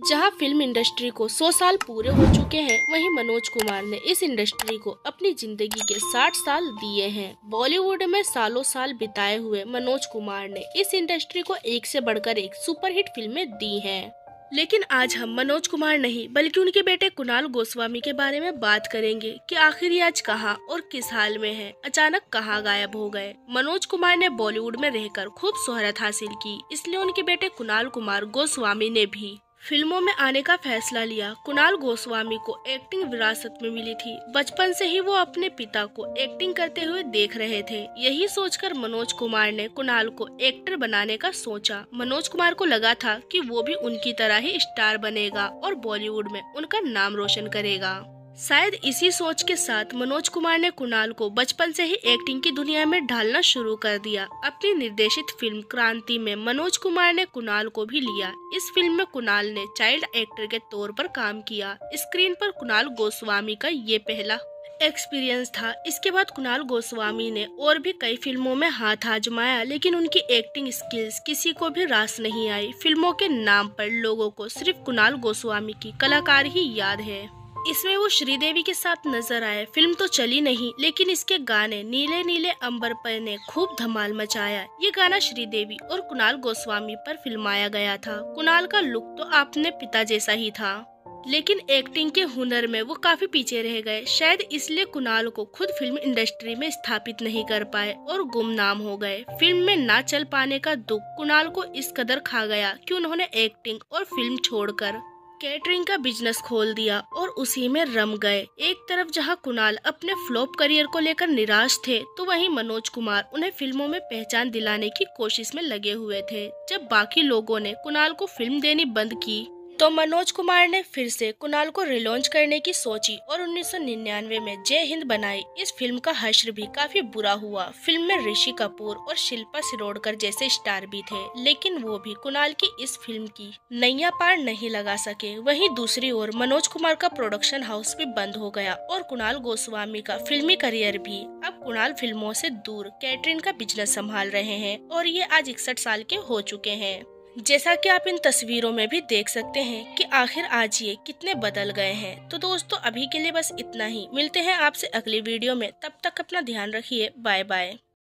जहाँ film industry को 100 साल पूरे हो चुके हैं, वहीं मनोज कुमार ने इस इंडस्ट्री को अपनी ज़िंदगी के 60 साल दिए हैं। बॉलीवुड में सालों साल बिताए हुए मनोज कुमार ने इस इंडस्ट्री को एक से बढ़कर एक सुपरहिट फ़िल्में दी हैं। लेकिन आज हम मनोज कुमार नहीं, बल्कि उनके बेटे कुणाल गोस्वामी के बारे में बात करेंगे कि आखिर ये आज कहाँ और किस हाल में है, अचानक कहाँ गायब हो गए। मनोज कुमार ने बॉलीवुड में रहकर खूब शोहरत हासिल की, इसलिए उनके बेटे कुणाल कुमार गोस्वामी ने भी। फ़िल्मों में आने का फैसला लिया। कुणाल गोस्वामी को एक्टिंग विरासत में मिली थी। बचपन से ही वो अपने पिता को एक्टिंग करते हुए देख रहे थे। यही सोचकर मनोज कुमार ने कुणाल को एक्टर बनाने का सोचा। मनोज कुमार को लगा था कि वो भी उनकी तरह ही स्टार बनेगा और बॉलीवुड में उनका नाम रोशन करेगा। शायद इसी सोच के साथ मनोज कुमार ने कुणाल को बचपन से ही एक्टिंग की दुनिया में ढालना शुरू कर दिया। अपनी निर्देशित फ़िल्म क्रांति में मनोज कुमार ने कुणाल को भी लिया। इस फ़िल्म में कुणाल ने चाइल्ड एक्टर के तौर पर काम किया। स्क्रीन पर कुणाल गोस्वामी का ये पहला एक्सपीरियंस था। इसके बाद कुणाल गोस्वामी ने और भी कई फ़िल्मों में हाथ आजमाया, लेकिन उनकी एक्टिंग स्किल्स किसी को भी रास नहीं आई। फ़िल्मों के नाम पर लोगों को सिर्फ़ कुणाल गोस्वामी की कलाकार ही याद है। इसमें वो श्रीदेवी के साथ नज़र आए। फ़िल्म तो चली नहीं, लेकिन इसके गाने नीले नीले अंबर पर ने खूब धमाल मचाया। ये गाना श्रीदेवी और कुणाल गोस्वामी पर फिल्माया गया था। कुणाल का लुक तो आपने पिता जैसा ही था। लेकिन एक्टिंग के हुनर में वो काफ़ी पीछे रह गए। शायद इसलिए कुणाल को खुद फ़िल्म इंडस्ट्री में स्थापित नहीं कर पाए और गुमनाम हो गए। फ़िल्म में ना चल पाने का दुख कुणाल को इस कदर खा गया कि उन्होंने एक्टिंग और फ़िल्म छोड़कर कैटरिंग का बिज़नेस खोल दिया और उसी में रम गए। एक तरफ़ जहाँ कुणाल अपने फ्लॉप करियर को लेकर निराश थे तो वहीं मनोज कुमार उन्हें फ़िल्मों में पहचान दिलाने की कोशिश में लगे हुए थे। जब बाकी लोगों ने कुणाल को फ़िल्म देनी बंद की तो मनोज कुमार ने फिर से कुणाल को रिलॉन्च करने की सोची और 1999 में जय हिंद बनाई। इस फ़िल्म का हश्र भी काफ़ी बुरा हुआ। फ़िल्म में ऋषि कपूर और शिल्पा सिरोडकर जैसे स्टार भी थे, लेकिन वो भी कुणाल की इस फ़िल्म की नैया पार नहीं लगा सके। वहीं दूसरी ओर मनोज कुमार का प्रोडक्शन हाउस भी बंद हो गया और कुणाल गोस्वामी का फिल्मी करियर भी। अब कुणाल फ़िल्मों से दूर कैटरिंग का बिज़नेस संभाल रहे हैं और ये आज इकसठ साल के हो चुके हैं। जैसा कि आप इन तस्वीरों में भी देख सकते हैं कि आखिर आज ये कितने बदल गए हैं। तो दोस्तों, अभी के लिए बस इतना ही। मिलते हैं आपसे अगली वीडियो में। तब तक अपना ध्यान रखिए। Bye bye